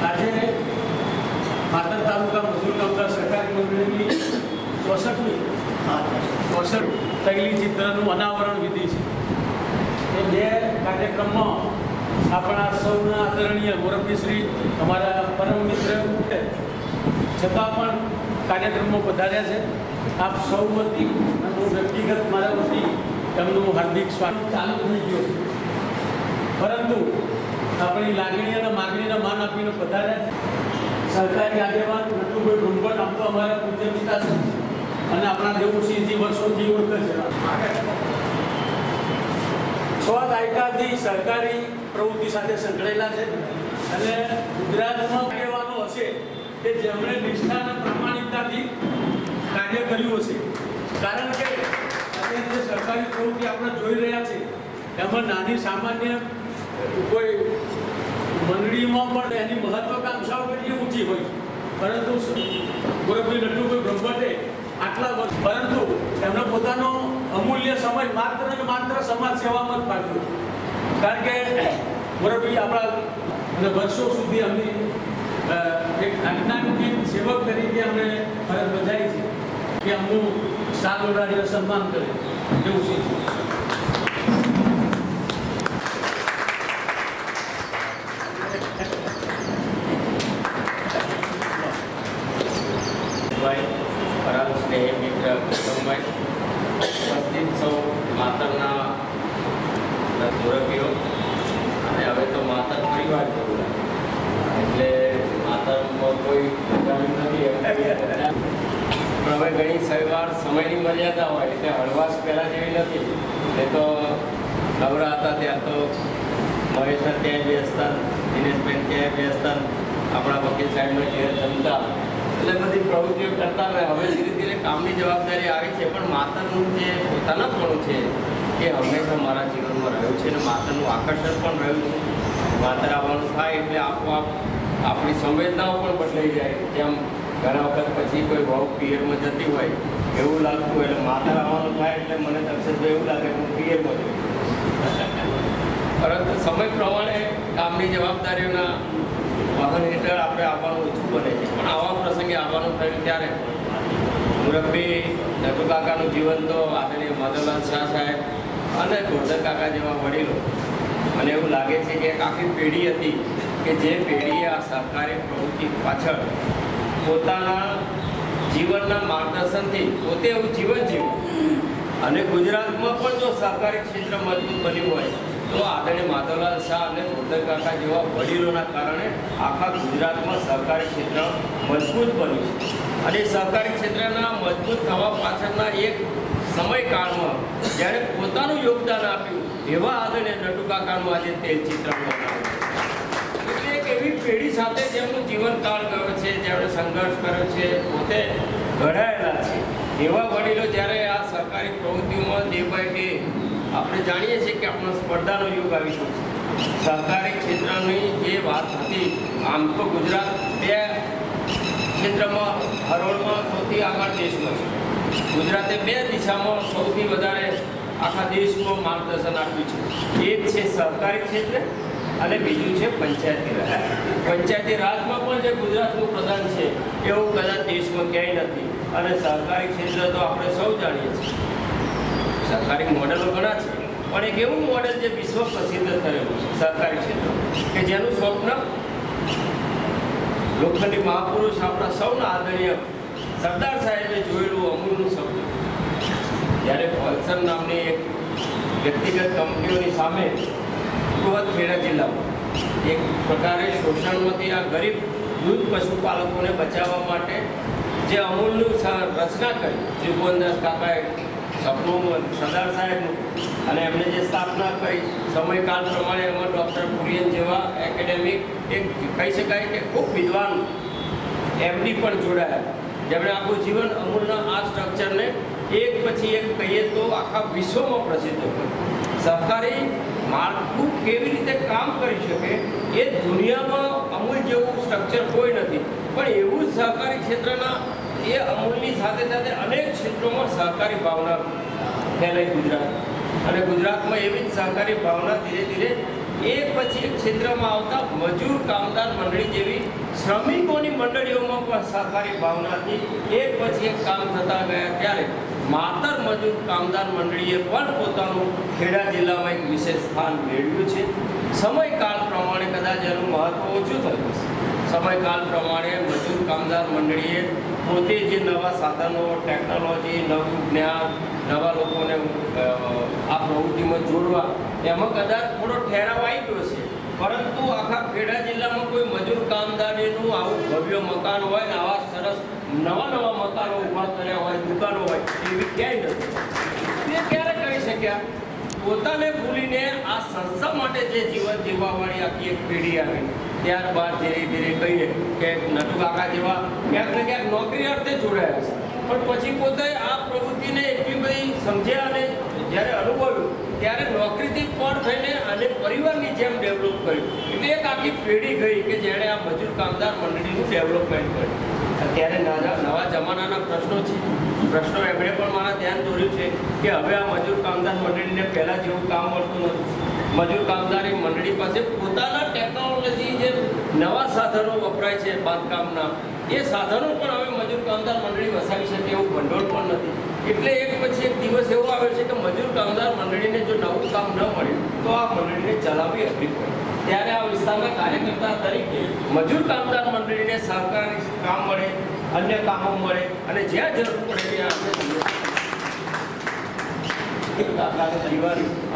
આજે પાટણ તાલુકા મજૂર કામદાર સહકારી મંડળીની ચોસઠમી ચોસઠ તૈલી ચિત્રનું અનાવરણ વિધિ છે. એ બે કાર્યક્રમમાં આપણા સૌના આદરણીય મોરબી શ્રી અમારા પરમ મિત્ર છતાં પણ કાર્યક્રમમાં પધાર્યા છે. આપ સૌ વતી હું વ્યક્તિગત મારા વતી એમનું હાર્દિક સ્વાગત. ચાલુ થઈ ગયું પરંતુ આપણી લાગણી અને માગણીને માન આપીને પધાર્યા છે. સરકારી આગેવાન નટુભાઈ બ્રહ્મભટ્ટ આમ તો અમારા પૂજ્ય પિતા છે. અને આપણા દેવુસિંહજી વર્ષોથી ઓળખે છે. છ દાયકાથી સરકારી પ્રવૃત્તિ સાથે સંકળાયેલા છે. અને ગુજરાતમાં આગેવાનો હશે કે જેમણે નિષ્ઠા અને પ્રામાણિકતાથી કાર્ય કર્યું હશે. કારણ કે અત્યારે જે સરકારી પ્રવૃત્તિ આપણે જોઈ રહ્યા છે એમાં નાની સામાન્ય કોઈ મંડળીમાં પણ એની મહત્વકાંક્ષાઓ કેટલી ઊંચી હોય. પરંતુ કોઈ કોઈ નટુ કોઈ બ્રહ્મટે આટલા પરંતુ એમણે પોતાનો અમૂલ્ય સમય માત્ર ને માત્ર સમાજ સેવામાં જ પાડ્યો કારણ કે, મોરબી આપણા વર્ષો સુધી અમને એક આજ્ઞાનુકીત સેવક તરીકે અમને ફરજ બજાવી છે કે અમનું ઓઢાડીને સન્માન કરે એવું છે ભાઈ પરમ સ્નેહી મિત્ર કુટુંબભાઈ ઉપસ્થિત સૌ માતરના મુરબીઓ અને હવે તો માતર પરિવાર જેવું લાગે. એટલે માતરમાં કોઈ ઉગાડ્યું નથી એમ પણ હવે ઘણી સવાર સમયની મર્યાદા હોય, એટલે હળવાશ પહેલાં જેવી નથી. એ તો નવરા હતા ત્યાં તો મહેશને ક્યાંય બેસતા દિનેશભાઈ ત્યાં બેસતા આપણા વકીલ સાહેબનો ઘેર જમતા એટલે બધી પ્રવૃત્તિઓ કરતા રહે. હવે ધીરે ધીરે કામની જવાબદારી આવી છે, પણ માતાનું જે પોતાનાપણું છે એ હંમેશા મારા જીવનમાં રહ્યું છે અને માતાનું આકર્ષણ પણ રહ્યું છે. માતા આવવાનું થાય એટલે આપોઆપ આપણી સંવેદનાઓ પણ બદલાઈ જાય. જેમ ઘણા વખત પછી કોઈ વહુ પિયરમાં જતી હોય, એવું લાગતું એટલે માતા આવવાનું થાય એટલે મને દક્ષિણભાઈ એવું લાગે હું પિયરમાં જોઈ પરંતુ સમય પ્રમાણે કામની જવાબદારીઓના વાહન હેઠળ આપણે આવવાનું ઓછું બને છે. પણ આવા પ્રસંગે આવવાનું થયું ત્યારે મુરબ્બી, નટુ કાકાનું જીવન તો આદરણીય માધવલાલ શાહ સાહેબ અને ગોરધન કાકા જેવા વડીલો. મને એવું લાગે છે કે આખી પેઢી હતી કે જે પેઢીએ આ સહકારી પ્રવૃત્તિ પાછળ પોતાના જીવનના માર્ગદર્શનથી પોતે એવું જીવન જીવ્યું અને ગુજરાતમાં પણ જો સહકારી ક્ષેત્ર મજબૂત બન્યું હોય, તો આદરણીય માધવલાલ શાહ અને ગોરધન કાકા જેવા વડીલોના કારણે આખા ગુજરાતમાં સહકારી ક્ષેત્ર મજબૂત બન્યું છે. અને સહકારી ક્ષેત્રના મજબૂત થવા પાછળના એક સમયકાળમાં જ્યારે પોતાનું યોગદાન આપ્યું એવા આદરણીય નટુકાકાનું આજે તે ચિત્ર એટલે એક એવી પેઢી સાથે જેમનું જીવનકાળ ગયો છે જેમણે સંઘર્ષ કર્યો છે, પોતે ઘડાયેલા છે. એવા વડીલો જ્યારે આ સરકારી પ્રવૃત્તિઓમાં ડે બાય ડે આપણે જાણીએ છીએ કે આપણો સ્પર્ધાનો યુગ આવી ગયો છે. સહકારી ક્ષેત્રની જે વાત હતી, આમ તો ગુજરાત બે ક્ષેત્રમાં, હરોળમાં સૌથી આગળ દેશમાં છે. ગુજરાતે બે દિશામાં સૌથી વધારે આખા દેશમાં માર્ગદર્શન આપ્યું છે. એક છે સહકારી ક્ષેત્ર અને બીજું છે પંચાયતી રાજ. પંચાયતી રાજમાં પણ જે ગુજરાતનું પ્રધાન છે, એવું કદાચ દેશમાં ક્યાંય નથી. અને સહકારી ક્ષેત્ર તો આપણે સૌ જાણીએ છીએ. સરકારી મોડેલો ઘણા છે, પણ એક એવું મોડેલ જે વિશ્વ પ્રસિદ્ધ થયેલું છે સહકારી ક્ષેત્ર, કે જેનું સ્વપ્ન લોખંડી મહાપુરુષ આપણા સૌના આદરણીય સરદાર સાહેબે જોયેલું અમૂલનું સ્વપ્ન. જ્યારે વલસર નામની એક વ્યક્તિગત કંપનીઓની સામે બૃહદ ખેડા જિલ્લામાં એક પ્રકારે શોષણમાંથી આ ગરીબ દૂધ પશુપાલકોને બચાવવા માટે જે અમૂલનું રચના કરી જે ભુવનદાસ કાકાએ સપનું સરદાર સાહેબનું અને એમણે જે સ્થાપના કરી, સમયકાળ પ્રમાણે એમાં ડૉક્ટર કુરિયન જેવા એકેડેમિક એક કહી શકાય કે ખૂબ વિદ્વાન એમડી પણ જોડાયા. જેમણે આખું જીવન અમૂલના આ સ્ટ્રક્ચરને એક પછી એક કહીએ તો આખા વિશ્વમાં પ્રસિદ્ધ હોય. સરકારી માળખું કેવી રીતે કામ કરી શકે એ દુનિયામાં અમૂલ જેવું સ્ટ્રક્ચર કોઈ નથી. પણ એવું સહકારી ક્ષેત્રના એ અમૂલની સાથે સાથે અનેક ક્ષેત્રોમાં સહકારી ભાવના ફેલાઈ ગુજરાત. અને ગુજરાતમાં એવી જ સહકારી ભાવના ધીરે ધીરે એક પછી એક ક્ષેત્રમાં આવતા મજૂર કામદાર મંડળી જેવી શ્રમિકોની મંડળીઓમાં પણ સહકારી ભાવનાથી એક પછી એક કામ થતા ગયા ત્યારે માતર મજૂર કામદાર મંડળીએ પણ પોતાનું ખેડા જિલ્લામાં એક વિશેષ સ્થાન મેળવ્યું છે. સમયકાળ પ્રમાણે કદાચ એનું મહત્ત્વ ઓછું થયું છે સમયકાળ પ્રમાણે મજૂર કામદાર મંડળીએ પોતે જે નવા સાધનો, ટેકનોલોજી, નવું જ્ઞાન, નવા લોકોને આ પ્રવૃત્તિમાં જોડવા, એમાં કદાચ થોડો ઠેરાવ આવી ગયો છે. પરંતુ આખા ખેડા જિલ્લામાં કોઈ મજૂર કામદારીનું આવું ભવ્ય મકાન હોય ને આવા સરસ નવા નવા મકાનો ઊભા કર્યા હોય, દુકાનો હોય, એવી ક્યાંય નથી. તે ક્યારે કહી શક્યા? પોતાને ભૂલીને આ સંસ્થા માટે જે જીવન જીવવાવાળી આખી એક પેઢી આવી. ત્યારબાદ ધીરે ધીરે કહીએ કે નટુ કાકા જેવા ક્યાંક ને ક્યાંક નોકરી અર્થે જોડાયા છે. પણ પછી પોતે આ પ્રવૃત્તિને એટલી બધી સમજ્યા અને જ્યારે અનુભવ્યું, ત્યારે નોકરીથી પણ થઈને અને પરિવારની જેમ ડેવલપ કર્યું. એટલે એક આખી પેઢી ગઈ કે જેણે આ મજૂર કામદાર મંડળીનું ડેવલપમેન્ટ કર્યું. અત્યારે નવા જમાનાના પ્રશ્નો છે. પ્રશ્નો એમણે પણ મારા ધ્યાન દોર્યું છે કે હવે આ મજૂર કામદાર મંડળીને પહેલાં જેવું કામ મળતું નથી. મજૂર કામદારી મંડળી પાસે પોતાના ટેકનોલોજી જે નવા સાધનો વપરાય છે બાંધકામના, એ સાધનો પણ હવે મજૂર કામદાર મંડળી વસાવી શકે એવું ભંડોળ પણ નથી. એટલે એક પછી એક દિવસ એવો આવ્યો છે કે મજૂર કામદાર મંડળીને જો નવું કામ ન મળે, તો આ મંડળીને ચલાવવી અઘરી પડે. ત્યારે આ વિસ્તારના કાર્યકર્તા તરીકે મજૂર કામદાર મંડળીને સહકારી કામ મળે, અન્ય કામો મળે અને જ્યાં જરૂર પડે ત્યાં દાખલા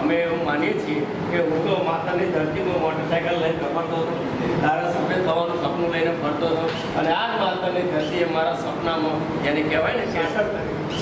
અમે એવું માનીએ છીએ કે હું તો માતાની ધરતીમાં મોટરસાઇકલ લઈને ફરતો હતો. ધારાસભ્ય થવાનું સપનું લઈને ફરતો હતો. અને આ જ માતાની ધરતીએ મારા સપનામાં જેને કહેવાય ને કે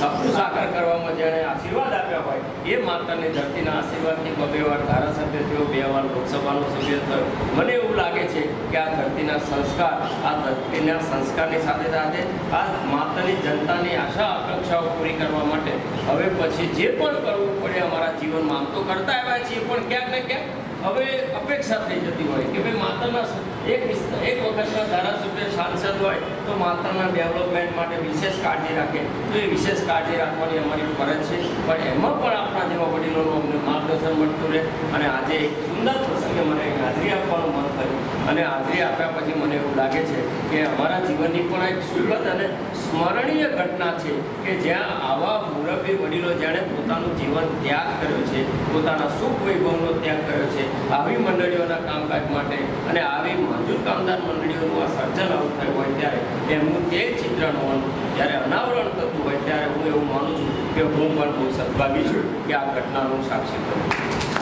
સપનું સાકાર કરવામાં જેણે આશીર્વાદ આપ્યા હોય, એ માતાની ધરતીના આશીર્વાદથી બબે વાર ધારાસભ્ય થયો, બે વાર લોકસભાનો સભ્ય થયો. મને એવું લાગે છે કે આ ધરતીના સંસ્કાર, આ ધરતીના સંસ્કારની સાથે સાથે આ માતાની જનતાની આશા, આકાંક્ષાઓ પૂરી કરવા માટે હવે પછી જે પણ કરવું પડે અમારા જીવનમાં તો કરતા આવ્યા છીએ, પણ ક્યાંક ને ક્યાંક હવે અપેક્ષા થઈ જતી હોય કે ભાઈ માતાના એક એક વખતના ધારાસભ્ય સાંસદ હોય તો માતાના ડેવલપમેન્ટ માટે વિશેષ કાળજી રાખે. તો એ વિશેષ કાળજી રાખવાની અમારી ફરજ છે. પણ એમાં પણ આપણા જેવા વડીલોનું અમને માર્ગદર્શન મળતું રહે અને આજે એક પ્રસંગે મને હાજરી આપવાનું મન થયું. અને હાજરી આપ્યા પછી મને એવું લાગે છે કે અમારા જીવનની પણ એક સુખદ અને સ્મરણીય ઘટના છે કે જ્યાં આવા મુરબ્બી વડીલો જેણે પોતાનું જીવન ત્યાગ કર્યો છે, પોતાના સુખ વૈભવનો ત્યાગ કર્યો છે. આવી મંડળીઓના કામકાજ માટે અને આવી મજૂર કામદાર મંડળીઓનું આ સર્જન આવું થયું હોય ત્યારે એમનું તે ચિત્રનું જ્યારે અનાવરણ થતું હોય ત્યારે હું એવું માનું છું કે હું પણ બહુ સદભાગી છું કે આ ઘટનાનું સાક્ષી કરું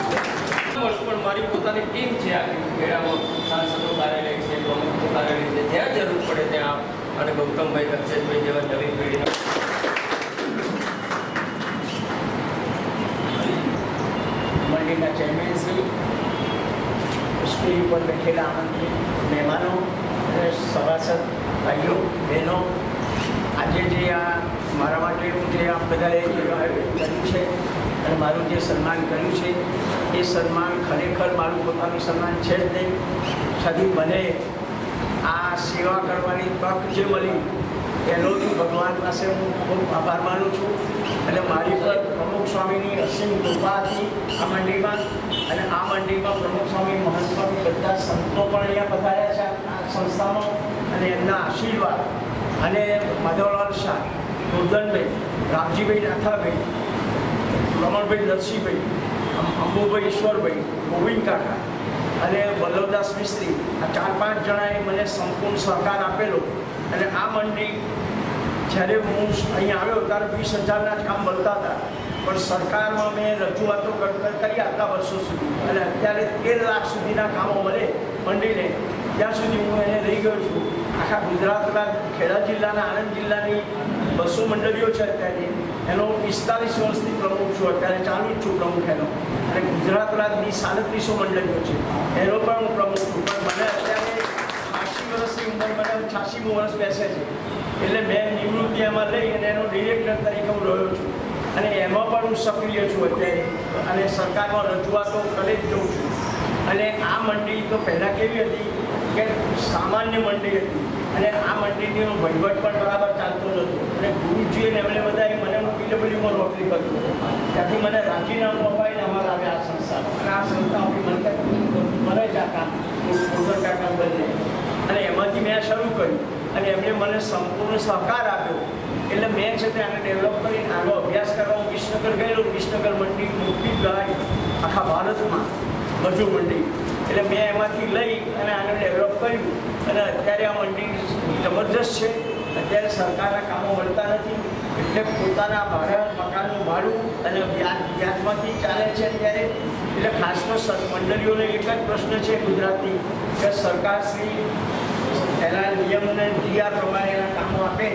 વર્ષ પણ મારી પોતાની ટીમ છે આખી ખેડામાં સાંસદો કાર્યાલય છે ગવર્મેન્ટ કાર્યાલય છે, જ્યાં જરૂર પડે ત્યાં અને ગૌતમભાઈ દક્ષેશભાઈ જેવા નવી પેઢીના મંડળીના ચેરમેન શ્રી, સ્ટેજ ઉપર બેઠેલા આમંત્રિત મહેમાનો અને સભાસદ ભાઈઓ, બહેનો, આજે જે આ મારા માટેનું જે આ બધાએ કર્યું છે અને મારું જે સન્માન કર્યું છે, એ સન્માન ખરેખર મારું પોતાનું સન્માન છે જ નહીં. છતાં મને આ સેવા કરવાની તક જે મળી, એનો બી ભગવાન પાસે હું ખૂબ આભાર માનું છું. અને મારી પર પ્રમુખ સ્વામીની અસીમ કૃપા હતી આ મંડળીમાં. અને આ મંડળીમાં પ્રમુખ સ્વામી મહંત સ્વામી બધા સંતો પણ અહીંયા પધાર્યા છે, આ સંસ્થામાં. અને એમના આશીર્વાદ. અને માધવલાલ શાહ ગોરધનભાઈ રામજીભાઈ નાથાભાઈ રમણભાઈ અમ- અંબુભાઈ ઈશ્વરભાઈ, ગોવિંદ કાકા અને વલ્લભદાસ મિસ્ત્રી, આ ચાર પાંચ જણાએ મને સંપૂર્ણ સહકાર આપેલો. અને આ મંડળી જ્યારે હું અહીંયા આવ્યો ત્યારે વીસ હજારના જ કામ મળતા હતા. પણ સરકારમાં મેં રજૂઆતો કરી આટલા વર્ષો સુધી. અને અત્યારે તેર લાખ સુધીના કામો મળે મંડળીને. ત્યાં સુધી હું એને રહી ગયો છું. આખા ગુજરાતના ખેડા જિલ્લાના આણંદ જિલ્લાની બસો મંડળીઓ છે અત્યારે એનો પિસ્તાલીસ વર્ષથી પ્રમુખ છું. અત્યારે ચાલુ જ છું પ્રમુખ એનો. અને ગુજરાત રાજની સાડત્રીસો મંડળીઓ છે. એનો પણ હું પ્રમુખ છું. પણ મને અત્યારે છાસી વર્ષની ઉંમર મને છ્યાસીમું વર્ષ બેસે છે. એટલે મેં નિવૃત્તિ એમાં લઈ અને એનો ડિરેક્ટર તરીકે હું રહ્યો છું. અને એમાં પણ હું સક્રિય છું અત્યારે. અને સરકારમાં રજૂઆતો કરી જ જઉં છું. અને આ મંડળી તો પહેલાં કેવી હતી કે સામાન્ય મંડી હતી. અને આ મંડળીનો વહીવટ પણ બરાબર ચાલતો નહોતો અને ગુરુજી અને એમણે બધાએ મને હું પીડબ્લ્યુમાં નોકરી કરતો ત્યાંથી મને રાજીનામું અપાઈને અમારા આવે આ સંસ્થા. અને આ સંસ્થા આપણી મને મને જ આ કામ ગોગર કાકા બદલે અને એમાંથી મેં શરૂ કર્યું. અને એમણે મને સંપૂર્ણ સહકાર આપ્યો. એટલે મેં છે તે આને ડેવલપ કરીને આનો અભ્યાસ કરવા હું વિસનગર ગયેલો, વિસનગર મંડી મોટી ગાય આખા ભારતમાં મજુ મંડી એટલે મેં એમાંથી લઈ અને આને ડેવલપ કર્યું. અને અત્યારે આ મંડી જબરજસ્ત છે. અત્યારે સરકારના કામો મળતા નથી. એટલે પોતાના ભાડા, મકાનનું ભાડું અને વ્યાજ, વ્યાજમાંથી ચાલે છે અત્યારે. એટલે ખાસ તો મંડળીઓને એક જ પ્રશ્ન છે ગુજરાતની, કે સરકારશ્રી એના નિયમને જીઆર પ્રમાણે એના કામો આપે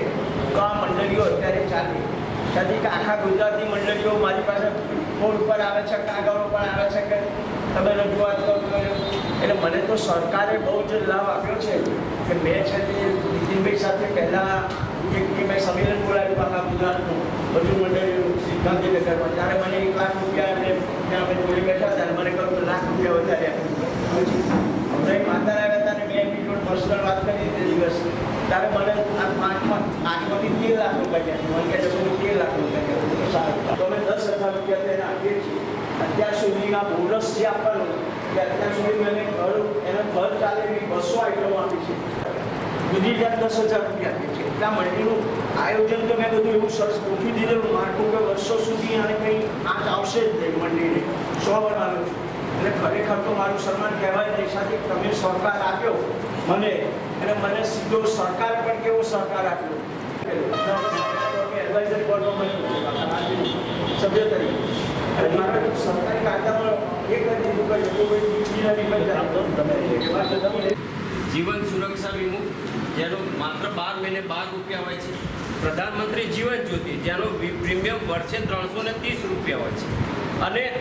તો આ મંડળીઓ અત્યારે ચાલે. ત્યાંથી કે આખા ગુજરાતની મંડળીઓ મારી પાસે ફોન ઉપર આવે છે, કાગળો પણ આવે છે કે તમે રજૂઆત કરો. એટલે મને તો સરકારે બહુ જ લાભ આપ્યો છે કે મેં છે તે નીતિનભાઈ સાથે પહેલાં મેં સંમેલન બોલાવ્યું આખા ગુજરાતનું. બધું મંડળીનું ગાંધીનગરમાં ત્યારે મને એક લાખ રૂપિયા અને ત્યાં અમે બોલી બેઠા હતા અને મને કહ્યું લાખ રૂપિયા વધારે પછી હમણાં માતા આવ્યા હતા અને મેં એમની પર્સનલ વાત કરી તે દિવસ. ત્યારે મને આ પાંચમાં, પાંચમાંથી તેર લાખ રૂપિયા ગયા મને કહે છે તેર લાખ રૂપિયા ગયા સારું. તો અમે દસ હજાર રૂપિયા તેને આપીએ છીએ. અત્યાર સુધીના બોનસ જે આપવાનું કે અત્યાર સુધી મેં ઘર, એનો ઘર ચાલે એવી બસો આઈટમો આપી છે. ત્યાં દસ હજાર રૂપિયા આપીએ છે એટલા મંડીનું આયોજન તો મેં બધું એવું સરસ ગોઠવી દીધેલું માળખું કે વર્ષો સુધી આને કંઈ આંચ આવશે જ નહીં મંડળીને સો બનાવ્યો છું એટલે ખરેખર તો મારું સન્માન કહેવાય દેશાથી તમે સહકાર આપ્યો મને અને મને સીધો સરકાર પણ કેવો સહકાર આપ્યો એડવાઇઝરી બોર્ડમાં મને સભ્ય તરીકે સરકારી કાયદામાં એક જ દીધું કે જો કોઈ બીજીના તો તમે જીવન સુરક્ષા વીમો જેનો માત્ર બાર મહિને બાર રૂપિયા હોય છે. પ્રધાનમંત્રી જીવન જ્યોતિ, જેનો પ્રીમિયમ વર્ષે ત્રણસો ને ત્રીસ રૂપિયા હોય છે. અને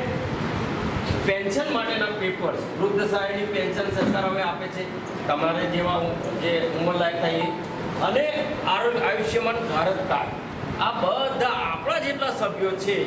પેન્શન માટેના પેપર્સ, વૃદ્ધ સહાયની પેન્શન સરકાર હવે આપે છે. તમારે જેવા જે ઉંમરલાયક થઈએ અને આરોગ્ય, આયુષ્યમાન ભારત કાર્ડ. આ બધા આપણા જેટલા સભ્યો છે,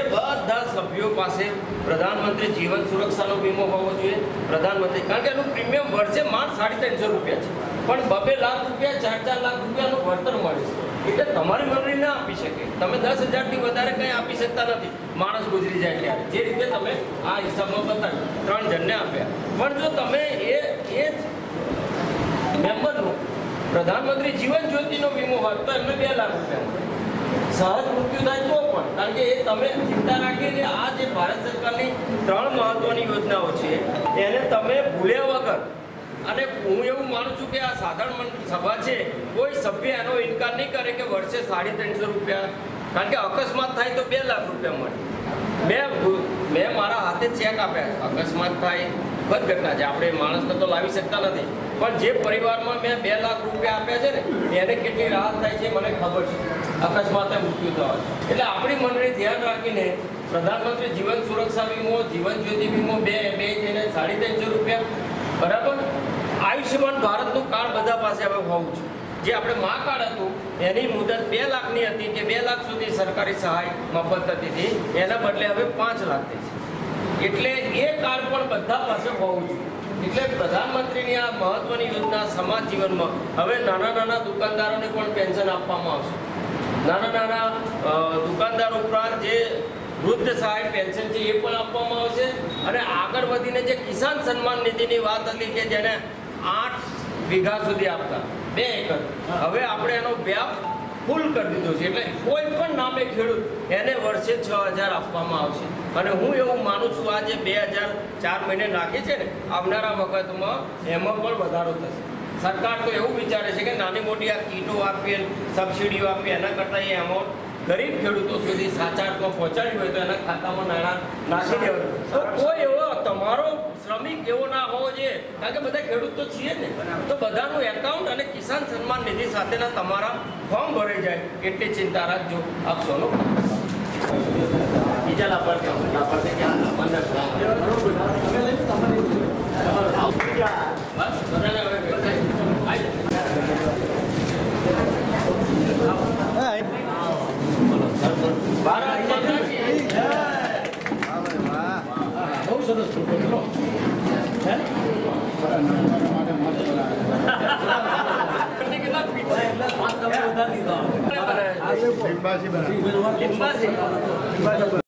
એ બધા સભ્યો પાસે પ્રધાનમંત્રી જીવન સુરક્ષાનો વીમો હોવો જોઈએ. પ્રધાનમંત્રી, કારણ કે એનું પ્રીમિયમ વર્ષે માત્ર સાડી ત્રણસો રૂપિયા છે. પણ બબે લાખ રૂપિયા, ચાર ચાર લાખ રૂપિયાનું વળતર મળે છે. એટલે તમારી મંડળી ના આપી શકે. તમે દસ હજારથી વધારે કંઈ આપી શકતા નથી. માણસ ગુજરી જાય ત્યારે. જે રીતે તમે આ હિસાબમાં બતાવ્યું. ત્રણ જણને આપ્યા. પણ જો તમે એ એ જ મેમ્બરનું પ્રધાનમંત્રી જીવન જ્યોતિનો વીમો હોય, તો એમને બે લાખ રૂપિયા સહજ મૃત્યુ થાય તો પણ. કારણ કે એ તમે ચિંતા રાખી કે આ જે ભારત સરકારની ત્રણ મહત્વની યોજનાઓ છે, એને તમે ભૂલ્યા વગર અને હું એવું માનું છું કે આ સાધારણ સભા છે, કોઈ સભ્ય એનો ઇનકાર નહીં કરે કે વર્ષે સાડી ત્રણસો રૂપિયા, કારણ કે અકસ્માત થાય તો બે લાખ રૂપિયા મળે. મેં મેં મારા હાથે ચેક આપ્યા અકસ્માત થાય બદ ઘટના છે. આપણે માણસને તો લાવી શકતા નથી. પણ જે પરિવારમાં મેં બે લાખ રૂપિયા આપ્યા છે ને, એને કેટલી રાહત થાય છે મને ખબર છે. અકસ્માતે મૃત્યુ થવા એટલે આપણી મંડળી ધ્યાન રાખીને પ્રધાનમંત્રી જીવન સુરક્ષા વીમો, જીવન જ્યોતિ વીમો બે બે જઈને સાડી ત્રણસો રૂપિયા, બરાબર? આયુષ્યમાન ભારતનું કાર્ડ બધા પાસે હવે હોવું છે જે આપણે મા કાર્ડ હતું, એની મુદત બે લાખની હતી કે બે લાખ સુધી સરકારી સહાય મફત થતી હતી. એના બદલે હવે પાંચ લાખ થઈ છે. એટલે એ કાર્ડ પણ બધા પાસે હોવું જોઈએ. એટલે પ્રધાનમંત્રીની આ મહત્વની યોજના સમાજ જીવનમાં હવે નાના નાના દુકાનદારોને પણ પેન્શન આપવામાં આવશે. નાના નાના દુકાનદારો ઉપરાંત જે વૃદ્ધ સહાય પેન્શન છે એ પણ આપવામાં આવશે. અને આગળ વધીને જે કિસાન સન્માન નિધિની વાત હતી કે જેને આઠ વીઘા સુધી આપતા. બે એકર. હવે આપણે એનો વ્યાપ ફૂલ કરી દીધો છે. એટલે કોઈ પણ નામે ખેડૂત એને વર્ષે છ હજાર આપવામાં આવશે. અને હું એવું માનું છું આ જે બે હજાર ચાર મહિને નાખી છે ને આવનારા વખતમાં એમાં પણ વધારો થશે. સરકાર તો એવું વિચારે છે કે નાની મોટી આ કીટો આપીએ સબસિડીઓ આપીએ એના કરતાં એ એમાઉન્ટ ગરીબ ખેડૂતો સુધી સાચા અર્થમાં પહોંચાડ્યું હોય તો એના ખાતામાં નાણાં નાખી દેવાનું. તો કોઈ એવો તમારો શ્રમિક એવો ના હોવો જોઈએ. કારણ કે બધા ખેડૂત તો છીએ જ ને. તો બધાનું એકાઉન્ટ અને કિસાન સન્માન નિધિ સાથેના તમારા ફોર્મ ભરાઈ જાય. એટલી ચિંતા રાખજો. આપ સોનો બીજા લાભાર્થી લાભાર્થી ક્યાં પંદર બસ બધાને હવે આવી ભારત માતા કી બહુ સરસ ફોટો ચલો હે લિંબાસી બરાબર